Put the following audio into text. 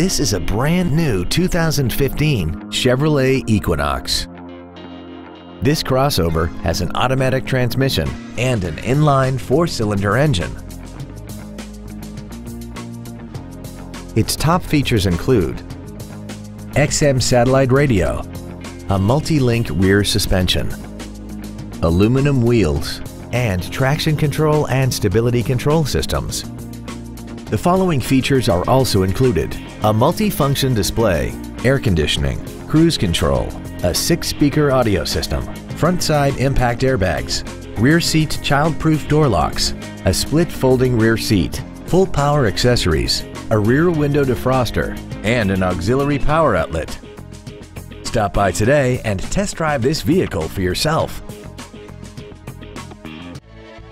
This is a brand new 2015 Chevrolet Equinox. This crossover has an automatic transmission and an inline four-cylinder engine. Its top features include XM satellite radio, a multi-link rear suspension, aluminum wheels, and traction control and stability control systems. The following features are also included. A multi-function display, air conditioning, cruise control, a six-speaker audio system, front side impact airbags, rear seat child-proof door locks, a split folding rear seat, full power accessories, a rear window defroster, and an auxiliary power outlet. Stop by today and test drive this vehicle for yourself.